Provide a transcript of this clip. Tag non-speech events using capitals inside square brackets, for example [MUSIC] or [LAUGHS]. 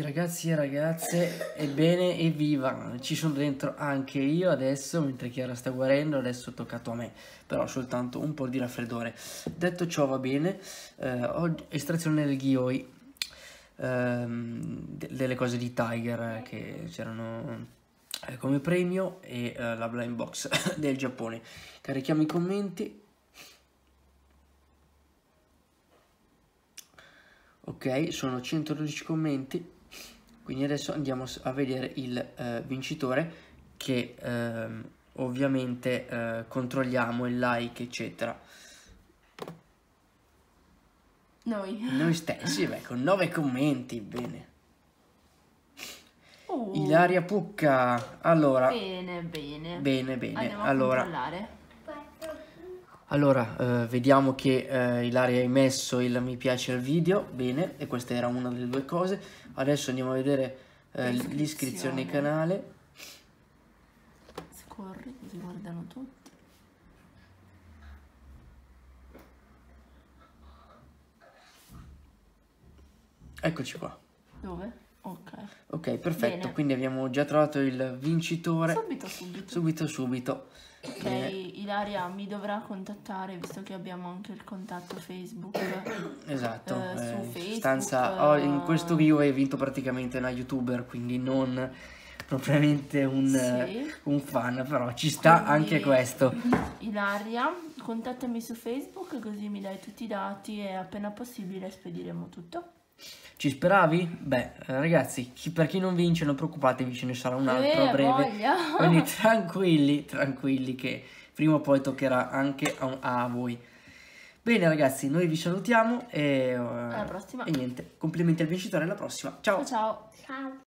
ragazzi e ragazze, ebbene evviva, ci sono dentro anche io adesso, mentre Chiara sta guarendo, adesso è toccato a me, però soltanto un po' di raffreddore. Detto ciò va bene, eh, oggi, estrazione del ghioi, ehm, delle cose di Tiger eh, che c'erano eh, come premio e eh, la blind box [LAUGHS] del Giappone. Carichiamo i commenti. Ok, sono 112 commenti, quindi adesso andiamo a vedere il eh, vincitore che eh, ovviamente eh, controlliamo il like eccetera. Noi. Noi stessi, beh, con 9 commenti, bene. Uh, Ilaria Pucca, allora, Bene, bene. bene, bene, Andiamo a allora, controllare. Allora eh, vediamo che eh, Ilaria hai messo il mi piace al video, bene, e questa era una delle due cose. Adesso andiamo a vedere eh, L'iscrizione. al canale. Scorri così guardano tutti. Eccoci qua. Dove? Ok. Ok, perfetto, Bene. quindi abbiamo già trovato il vincitore. Subito, subito. Subito, subito. Ok, Bene. Ilaria mi dovrà contattare visto che abbiamo anche il contatto Facebook. [COUGHS] Esatto, Eh, su eh, in Facebook, sostanza oh, in eh, questo video hai vinto praticamente una youtuber, quindi non propriamente un, Sì. eh, un fan, però ci sta Quindi, anche questo. [COUGHS] Ilaria, contattami su Facebook così mi dai tutti i dati e appena possibile spediremo tutto. Ci speravi? Beh, eh, ragazzi, chi- per chi non vince non preoccupatevi, ce ne sarà un altro a Eh, breve. voglia. [LAUGHS] Quindi tranquilli, tranquilli che prima o poi toccherà anche a, a voi. Bene ragazzi, noi vi salutiamo e, eh, Alla prossima. e niente, complimenti al vincitore, alla prossima. Ciao ciao. Ciao.